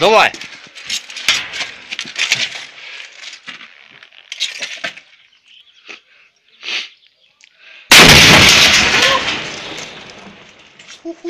Давай. Уху.